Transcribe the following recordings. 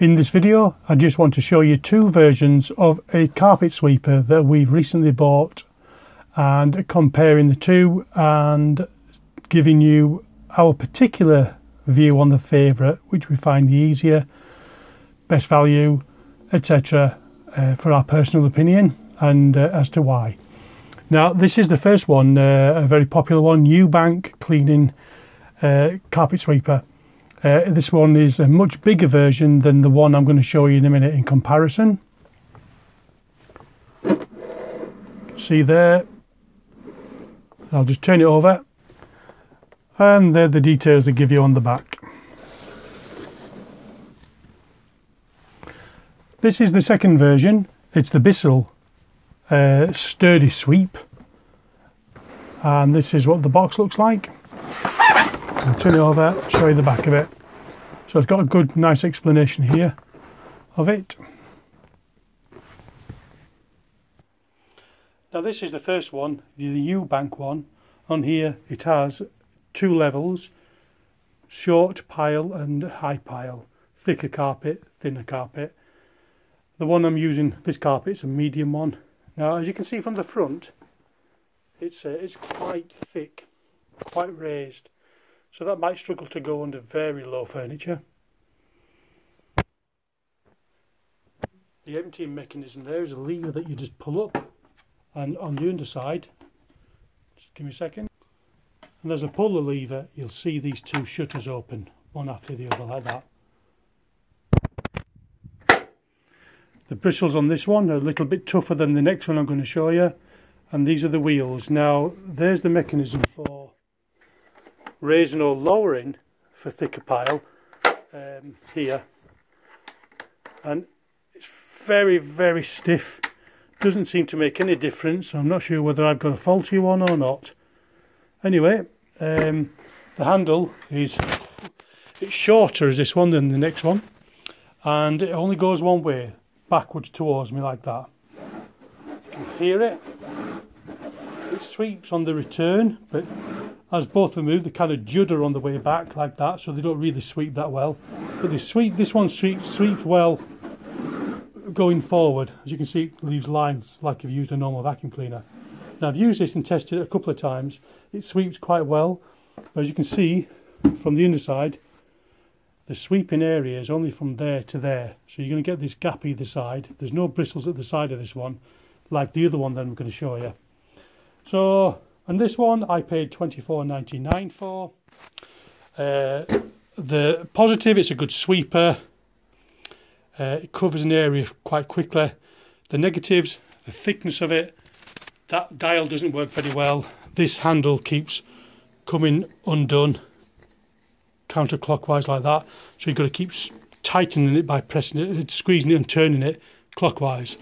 In this video, I just want to show you two versions of a carpet sweeper that we've recently bought and comparing the two and giving you our particular view on the favourite, which we find the easier, best value, etc. Uh, for our personal opinion and uh, as to why. Now, this is the first one, uh, a very popular one, Ewbank Cleaning uh, Carpet Sweeper. Uh, this one is a much bigger version than the one I'm going to show you in a minute in comparison. See there. I'll just turn it over. And there the details they give you on the back. This is the second version. It's the Bissell uh, Sturdy Sweep. And this is what the box looks like. I'll turn it over, show you the back of it. So it's got a good, nice explanation here of it. Now this is the first one, the Ewbank one. On here it has two levels, short pile and high pile, thicker carpet, thinner carpet. The one I'm using, this carpet, is a medium one. Now as you can see from the front, it's, uh, it's quite thick, quite raised. So that might struggle to go under very low furniture. The emptying mechanism there is a lever that you just pull up and on the underside, just give me a second, and there's a puller lever, you'll see these two shutters open, one after the other like that. The bristles on this one are a little bit tougher than the next one I'm going to show you and these are the wheels. Now there's the mechanism for raising or lowering for thicker pile um, here. And it's very very stiff. Doesn't seem to make any difference. I'm not sure whether I've got a faulty one or not. Anyway um, the handle is it's shorter as this one than the next one and it only goes one way backwards towards me like that. You can hear it. It sweeps on the return but as both move, they kind of judder on the way back like that, so they don't really sweep that well. But they sweep, this one sweeps, sweeps well going forward. As you can see, it leaves lines like if you've used a normal vacuum cleaner. Now I've used this and tested it a couple of times. It sweeps quite well. But as you can see from the underside, the sweeping area is only from there to there. So you're going to get this gap either side. There's no bristles at the side of this one, like the other one that I'm going to show you. So and this one I paid twenty four ninety nine for. Uh, the positive, it's a good sweeper. Uh, it covers an area quite quickly. The negatives, the thickness of it, that dial doesn't work very well. This handle keeps coming undone counterclockwise like that. So you've got to keep tightening it by pressing it, squeezing it and turning it clockwise.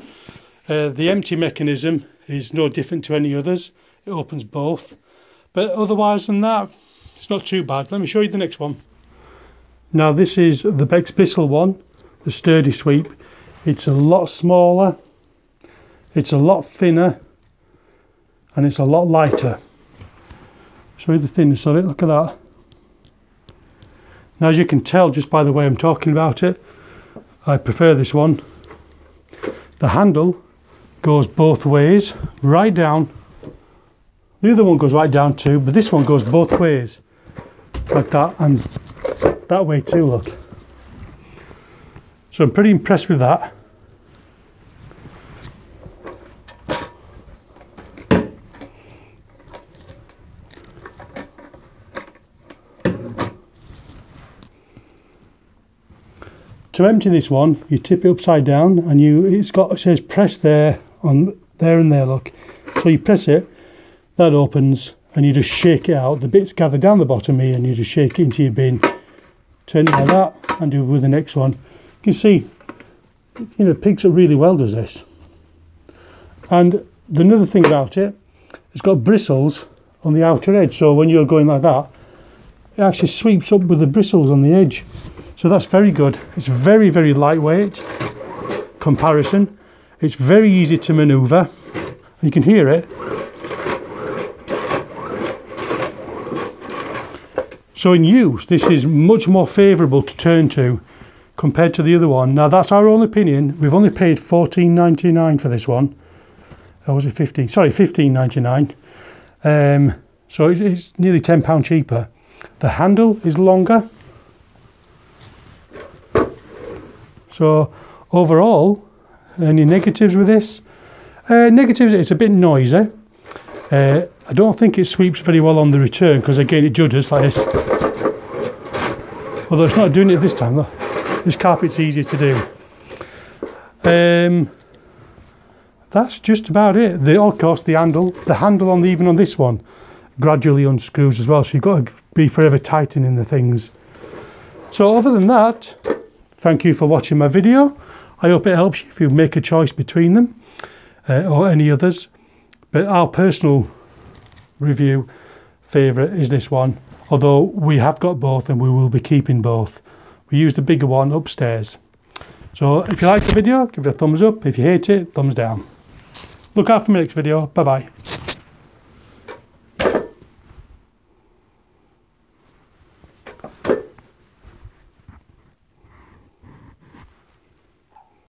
Uh, the empty mechanism is no different to any others it opens both. But otherwise than that it's not too bad. Let me show you the next one. Now this is the Bex Bissell one the sturdy sweep. It's a lot smaller it's a lot thinner and it's a lot lighter. Show you the thinness of it look at that. Now as you can tell just by the way I'm talking about it I prefer this one. The handle goes both ways right down the other one goes right down too, but this one goes both ways, like that, and that way too, look. So I'm pretty impressed with that. To empty this one, you tip it upside down and you it's got it says press there on there and there look. So you press it that opens and you just shake it out. The bits gather down the bottom here and you just shake it into your bin. Turn it like that and do it with the next one. You can see, you know, picks up really well does this. And the another thing about it, it's got bristles on the outer edge. So when you're going like that, it actually sweeps up with the bristles on the edge. So that's very good. It's very, very lightweight comparison. It's very easy to maneuver. You can hear it So in use, this is much more favourable to turn to compared to the other one. Now that's our own opinion. We've only paid fourteen ninety nine for this one. Or was it fifteen? Sorry, fifteen ninety nine. Um, so it's, it's nearly ten pound cheaper. The handle is longer. So overall, any negatives with this? Uh, negatives, it's a bit noisy. Uh, I don't think it sweeps very well on the return because again it judges like this. Although it's not doing it this time though. This carpet's easier to do. Um, that's just about it. The, of course the handle, the handle on the, even on this one gradually unscrews as well so you've got to be forever tightening the things. So other than that, thank you for watching my video. I hope it helps you if you make a choice between them uh, or any others. But our personal review favourite is this one. Although we have got both and we will be keeping both. We use the bigger one upstairs. So if you like the video, give it a thumbs up. If you hate it, thumbs down. Look out for my next video. Bye bye.